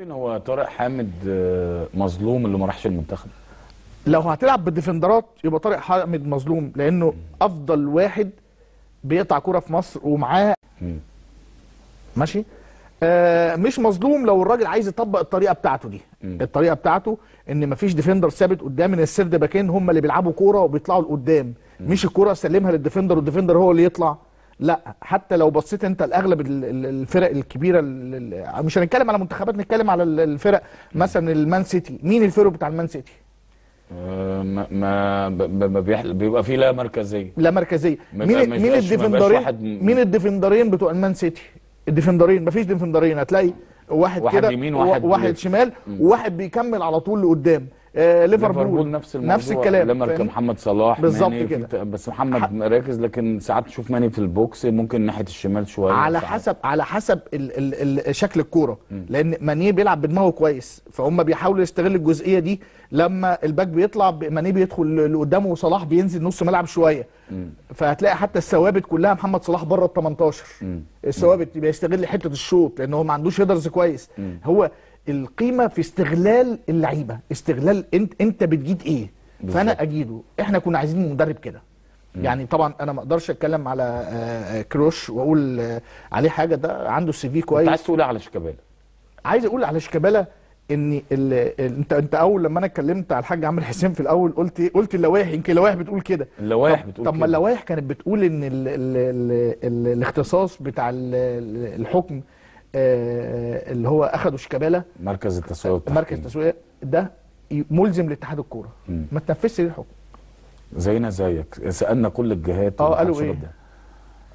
هو طارق حامد آه، مظلوم اللي ما راحش المنتخب؟ لو هتلعب بالديفندرات يبقى طارق حامد مظلوم لأنه أفضل واحد بيقطع كرة في مصر ومعاه. ماشي؟ آه مش مظلوم لو الراجل عايز يطبق الطريقة بتاعته دي. مم. الطريقة بتاعته إن مفيش defender ثابت قدام إن ال centre باكين هم اللي بيلعبوا كورة وبيطلعوا لقدام. مش الكورة سلمها لل defender وال defender هو اللي يطلع. لا حتى لو بصيت انت لأغلب ال- ال- الفرق الكبيرة ال- ال- مش هنتكلم على منتخبات نتكلم على ال- الفرق مثلا المان سيتي. مين الفرق بتاع المان سيتي؟ آه، ما ما بيبقى فيه لا مركزية. لا مركزية. مين مين الديفندرين واحد مين الديفندرين بتوع المان سيتي؟ الديفندرين مفيش ديفندرين. هتلاقي واحد, واحد كده واحد left. شمال وواحد بيكمل على طول لقدام. آه ليفربول. ليفربول نفس الموضوع. نفس الكلام لما فاهمني؟ محمد صلاح بالظبط ماني كده. بس محمد راكز لكن ساعات تشوف ماني في ال box ممكن ناحية الشمال شوية على ساعات. حسب على حسب ال ال ال شكل الكورة. لأن مانيه بيلعب بدماغه كويس فهم بيحاولوا يستغلوا الجزئية دي. لما ال back بيطلع مانيه بيدخل لقدامه وصلاح بينزل نص ملعب شوية. فهتلاقي حتى الثوابت كلها محمد صلاح بره ال 18 الثوابت بيستغل حتة ال shoot لأن هو ما عندوش headers كويس. هو القيمة في استغلال اللعيبة. استغلال انت انت بتجيد إيه؟ فأنا بالظبط. أجيده. إحنا كنا عايزين مدرب كده. يعني طبعا أنا ما أقدرش أتكلم على آه، آه، كيروش وأقول آه، عليه حاجة. ده عنده السي في انت عايز كويس تقول إيه على شيكابالا؟ عايز أقول على شيكابالا إن ال... انت أنت أول لما أنا اتكلمت على الحاج عامر حسين في الأول قلت إيه؟ قلت اللوائح. يمكن اللوائح بتقول كده. اللوائح طب- بتقول طب ما. اللوائح كانت بتقول إن ال... ال... ال... ال... الاختصاص بتاع ال... ال- الحكم اللي هو أخده شيكابالا. مركز التسويق والتحكيم. مركز تسويق ده ملزم لاتحاد الكورة. ما تنفذش ليه الحكم. زينا زيك. سألنا كل الجهات آه، قالوا إيه؟ رد.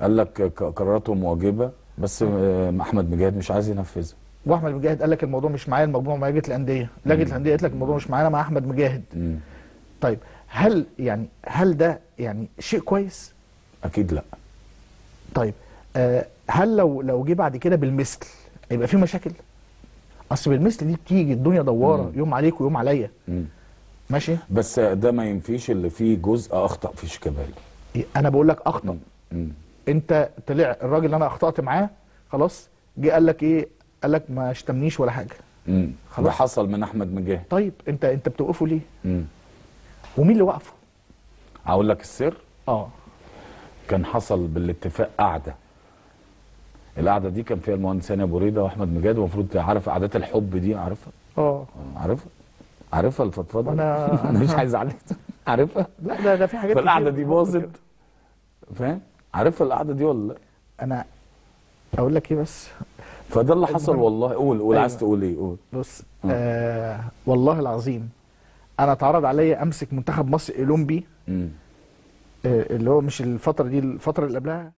قال لك قراراتهم واجبه بس آه، أحمد مجاهد مش عايز ينفذها. وأحمد مجاهد قال لك الموضوع مش معايا الموضوع مع لجنه الانديه لجنه الانديه قالت لك الموضوع مش معانا مع أحمد مجاهد. مم. طيب هل يعني هل ده يعني شيء كويس؟ أكيد لأ. طيب آه هل لو لو جه بعد كده بالمثل هيبقى في مشاكل؟ أصل بالمثل دي بتيجي الدنيا دوارة مم. يوم عليك ويوم عليا. ماشي؟ بس ده ما ينفيش اللي فيه جزء أخطأ في شيكابالا أنا بقول لك أخطأ. مم. أنت طلع الراجل اللي أنا أخطأت معاه خلاص جه قال لك إيه؟ قال لك ما شتمنيش ولا حاجة. مم. خلاص. ده حصل من أحمد مجاهد. طيب أنت أنت بتوقفه ليه؟ مم. ومين اللي وقفه؟ أقول لك السر. آه. كان حصل بالاتفاق قعده القعدة دي كان فيها المهندس هاني أبو ريدة وأحمد مجاهد ومفروض عارف قعدات الحب دي عارفها؟ آه. عارفها؟ عارفها؟ الفضفضه أنا- أنا مش عايز عليك عارفها؟ لا ده ده في حاجات فالقعدة كتير دي باظت. فاهم؟ عارفها القعدة دي ولا لا؟ أنا أقول لك إيه بس؟ فده اللي حصل. والله. قول قول عايز أيوة. تقول إيه؟ قول. بص آه. والله العظيم أنا اتعرض عليا أمسك منتخب مصر اولمبي. آه اللي هو مش الفترة دي الفترة اللي قبلها.